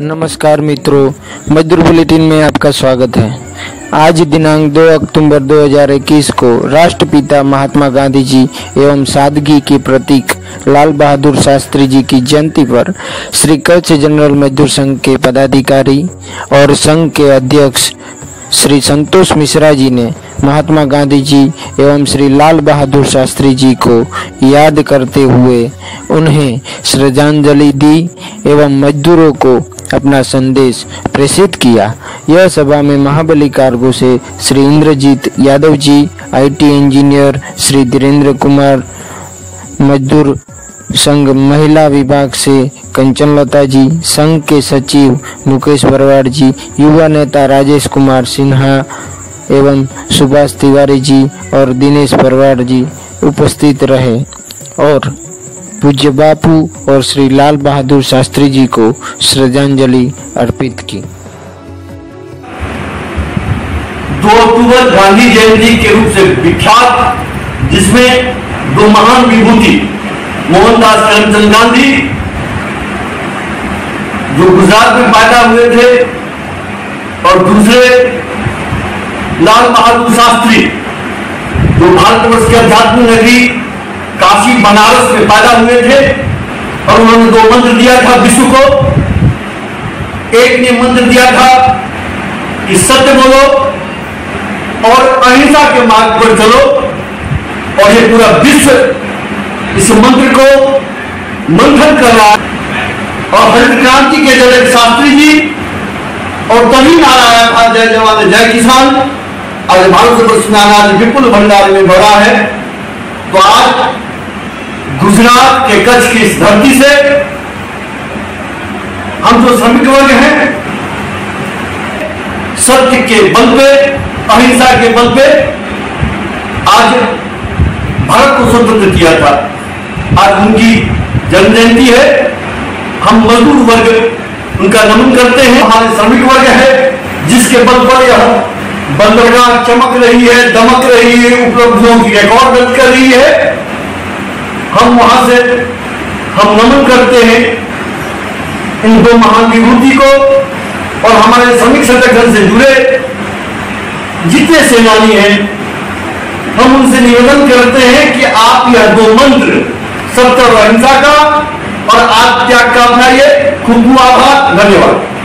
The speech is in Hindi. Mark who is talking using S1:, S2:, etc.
S1: नमस्कार मित्रों मजदूर बुलेटिन में आपका स्वागत है। आज दिनांक 2 अक्टूबर 2021 को राष्ट्रपिता महात्मा गांधी जी एवं सादगी के प्रतीक लाल बहादुर शास्त्री जी की जयंती पर श्री कच्छ जनरल मजदूर संघ के पदाधिकारी और संघ के अध्यक्ष श्री संतोष मिश्रा जी ने महात्मा गांधी जी एवं श्री लाल बहादुर शास्त्री जी को याद करते हुए उन्हें श्रद्धांजलि दी एवं मजदूरों को अपना संदेश प्रेषित किया। यह सभा में महाबली कार्गो से श्री इंद्रजीत यादव जी आईटी इंजीनियर श्री धीरेन्द्र कुमार मजदूर संघ महिला विभाग से कंचन लता जी, संघ के सचिव मुकेश बरवाड़ जी, युवा नेता राजेश कुमार सिन्हा एवं सुभाष तिवारी जी और दिनेश बरवाड़ जी उपस्थित रहे और पूज्य बापू और श्री लाल बहादुर शास्त्री जी को श्रद्धांजलि अर्पित की।
S2: दो अक्टूबर गांधी जयंती के रूप से विख्यात, जिसमें दो महान विभूति मोहनदास करमचंद गांधी, जो गुजरात में पैदा हुए थे, और दूसरे लाल बहादुर शास्त्री, जो भारतवर्ष के अध्यात्म नगरी काशी बनारस में पैदा हुए थे और उन्होंने दो मंत्र दिया था विश्व को। एक ने मंत्र दिया था कि सत्य बोलो और अहिंसा के मार्ग पर चलो और ये पूरा विश्व इस मंत्र को मंथन कर रहा है। और हरित क्रांति के जनक शास्त्री जी और तभी नारा आया था जय जवान, जय किसान। आज भारत वर्ष अनाज विपुल भंडार में भरा है। तो आज गुजरात के कच्छ की इस धरती से हम जो श्रमिक वर्ग हैं सत्य के बल पे, अहिंसा के बल पे आज भारत को स्वतंत्र किया था। आज उनकी जन्म जयंती है। हम मजदूर वर्ग, उनका नमन करते हैं। हमारे श्रमिक वर्ग है, जिसके बल पर यह बंदरगाह चमक रही है, दमक रही है, उपलब्धियों की रिकॉर्ड कर रही है। हम वहाँ से हम नमन करते हैं इन दो महान विभूति को और हमारे श्रमिक संगठन से जुड़े जितने सेनानी हैं, हम उनसे निवेदन करते हैं कि आप यह दो मंत्र, सत्य और अहिंसा का और आप त्याग का अपनाइए। खूब खूब आभार, धन्यवाद।